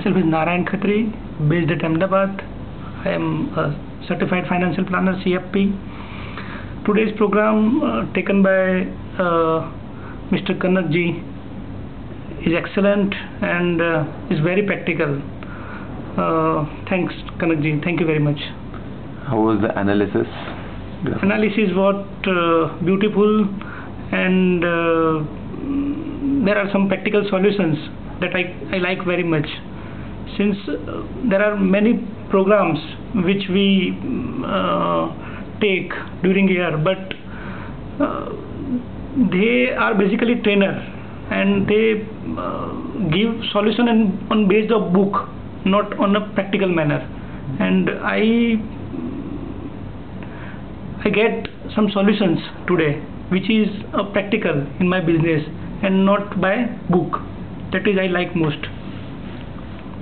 Myself is Narayan Khatri, based at Ahmedabad. I am a certified financial planner CFP. Today's program uh, taken by uh, Mr. Kanakji is excellent and uh, is very practical. Uh, thanks Kanakji, thank you very much. How was the analysis? Analysis was uh, beautiful and uh, there are some practical solutions that I, I like very much since uh, there are many programs which we uh, take during year but uh, they are basically trainer and they give solution on based of book not on a practical manner. And i i get some solutions today which is practical in my business and not by book. That is i like most